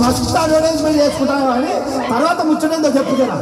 మస్తు అడ్వర్టైజ్మెంట్ చేసుకుంటాను అని తర్వాత ముచ్చటంతో చెప్పుతున్నా